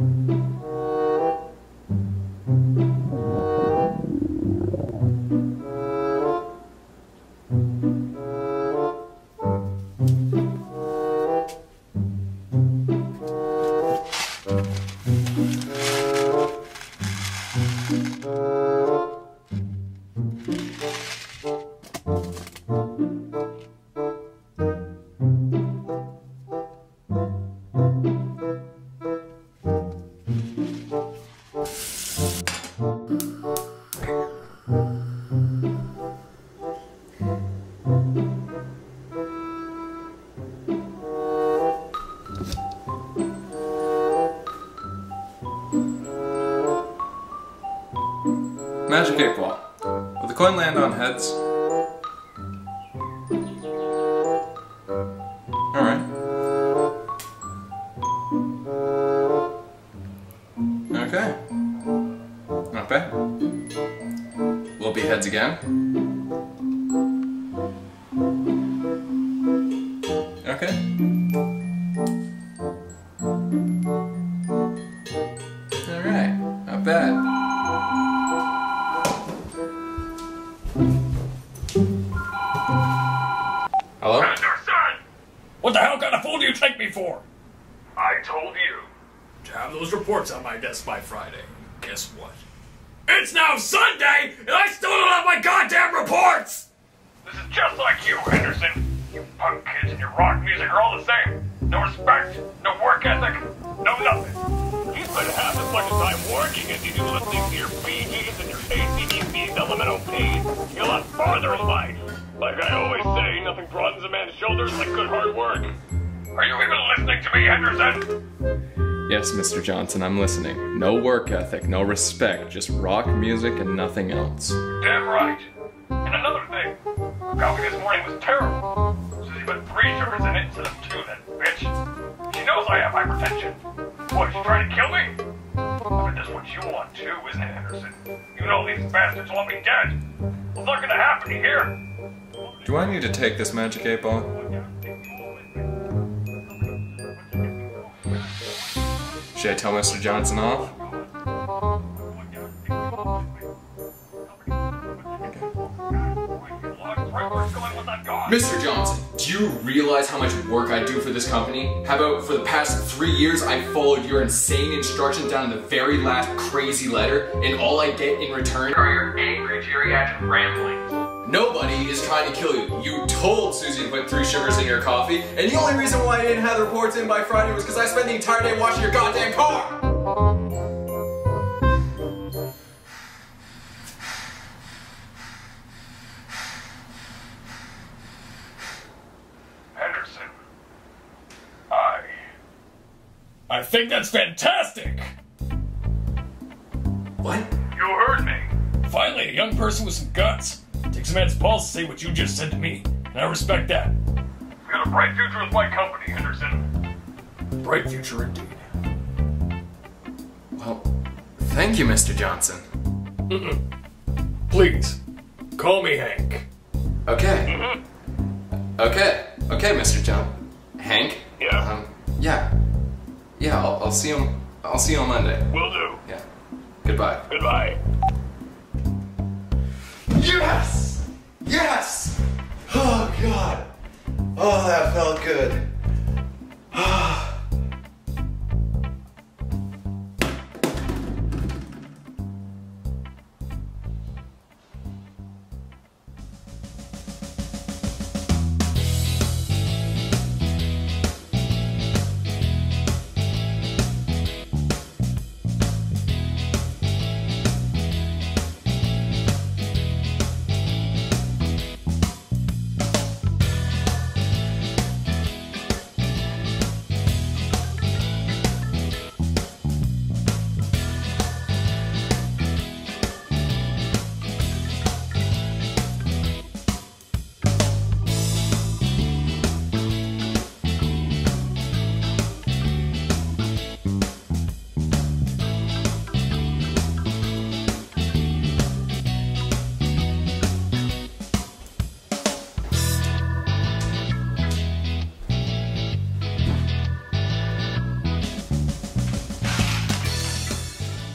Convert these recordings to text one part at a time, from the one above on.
Música Magic 8 Ball. Will the coin land on heads? On my desk by Friday. Guess what? It's now Sunday, and I still don't have my goddamn reports! This is just like you, Henderson. You punk kids and your rock music are all the same. No respect, no work ethic, no nothing. You spend half as much time working as you do listening to your Gees and your ACDC's Elemental P. You're a lot farther in life. Like I always say, nothing broadens a man's shoulders like good hard work. Are you even listening to me, Henderson? Yes, Mr. Johnson, I'm listening. No work ethic, no respect, just rock music and nothing else. Damn right. And another thing, coffee this morning was terrible. Susie put three sugars in it instead of two, that bitch. She knows I have hypertension. What, she trying to kill me? But that's what you want too, isn't it, Henderson? You know these bastards want me dead. Well, it's not gonna happen, you hear? Do I need to take this magic 8 ball? Should I tell Mr. Johnson off? Mr. Johnson, do you realize how much work I do for this company? How about for the past three years I followed your insane instructions down to the very last crazy letter, and all I get in return are your angry geriatric ramblings. Nobody is trying to kill you. You told Susie to put three sugars in your coffee, and the only reason why I didn't have the reports in by Friday was because I spent the entire day washing your goddamn car! Henderson. I. I think that's fantastic! What? You heard me. Finally, a young person with some guts. Takes a man's balls to say what you just said to me, and I respect that. You got a bright future with my company, Henderson. Bright future indeed. Well, thank you, Mr. Johnson. Please, call me Hank. Okay. Okay. Okay, Mr. John. Hank? Yeah. Um, yeah. Yeah, I'll, I'll see you. I'll see you on Monday. Will do. Yeah. Goodbye. Goodbye. Yes! Yes! Oh, God. Oh, that felt good. Ah.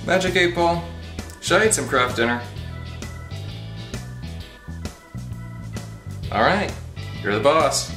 Magic 8 Ball, should I eat some Kraft dinner? Alright, you're the boss.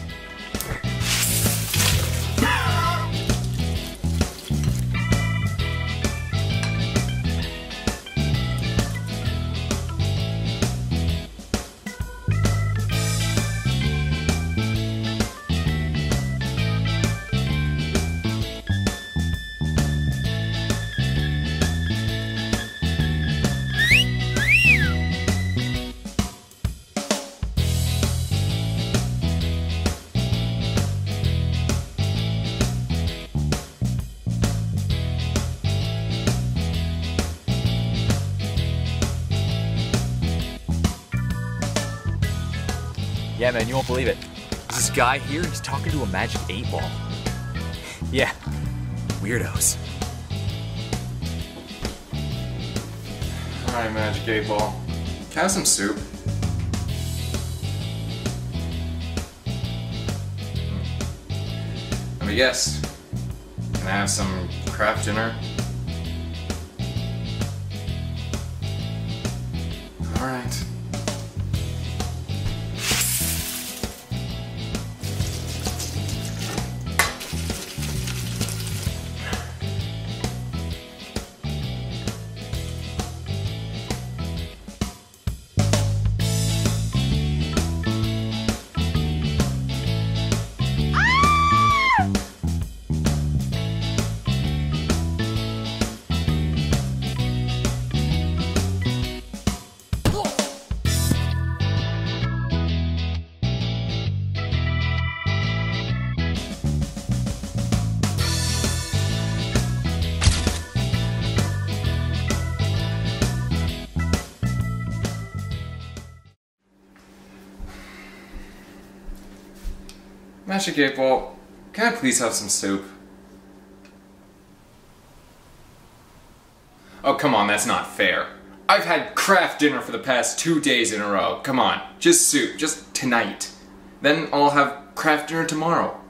Yeah, man, you won't believe it. There's this guy here, he's talking to a magic eight ball. yeah, weirdos. Alright, Magic 8 Ball. Can I have some soup? Hmm. Let me guess. Can I have some Kraft dinner? Alright. Magic 8 Ball, can I please have some soup? Oh, come on, that's not fair. I've had Kraft dinner for the past two days in a row. Come on, just soup, just tonight. Then I'll have Kraft dinner tomorrow.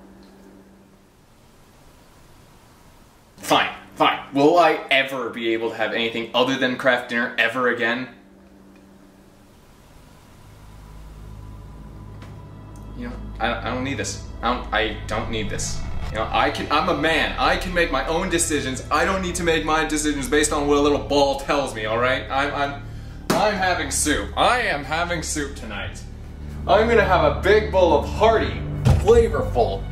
Fine, fine. Will I ever be able to have anything other than Kraft dinner ever again? You know, I, I don't need this. I don't, I don't need this. You know, I can, I'm a man. I can make my own decisions. I don't need to make my decisions based on what a little ball tells me, alright? I'm, I'm, I'm having soup. I am having soup tonight. I'm gonna have a big bowl of hearty, flavorful,